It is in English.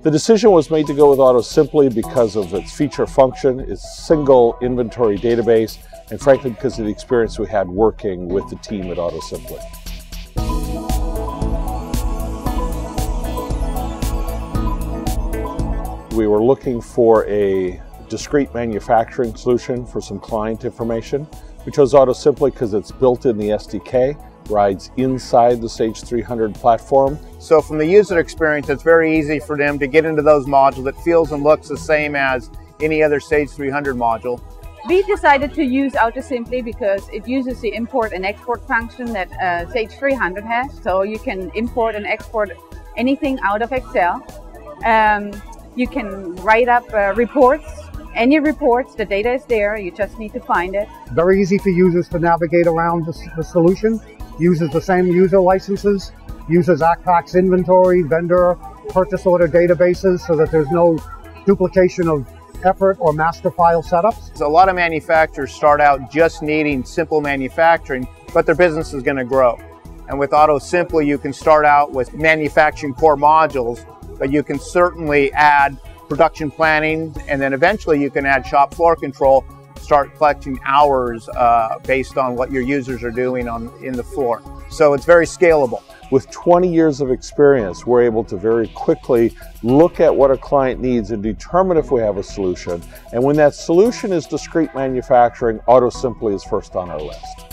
The decision was made to go with AutoSimply because of its feature function, its single inventory database, and frankly because of the experience we had working with the team at AutoSimply. We were looking for a discrete manufacturing solution for some client information. We chose AutoSimply because it's built in the SDK, rides inside the Sage 300 platform. So from the user experience, it's very easy for them to get into those modules. It feels and looks the same as any other Sage 300 module. We decided to use AutoSimply because it uses the import and export function that uh, Sage 300 has. So you can import and export anything out of Excel. Um, you can write up uh, reports any reports, the data is there, you just need to find it. Very easy for users to navigate around the, the solution. Uses the same user licenses, uses Accpac's inventory, vendor, purchase order databases so that there's no duplication of effort or master file setups. A lot of manufacturers start out just needing simple manufacturing, but their business is going to grow. And with AutoSimply, you can start out with manufacturing core modules, but you can certainly add production planning, and then eventually you can add shop floor control, start collecting hours uh, based on what your users are doing on in the floor. So it's very scalable. With 20 years of experience, we're able to very quickly look at what a client needs and determine if we have a solution. And when that solution is discrete manufacturing, AutoSimply is first on our list.